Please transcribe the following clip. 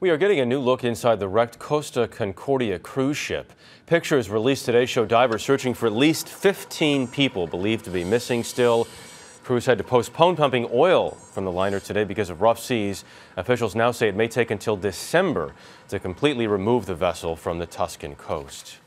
We are getting a new look inside the wrecked Costa Concordia cruise ship. Pictures released today show divers searching for at least 15 people believed to be missing still. Crews had to postpone pumping oil from the liner today because of rough seas. Officials now say it may take until December to completely remove the vessel from the Tuscan coast.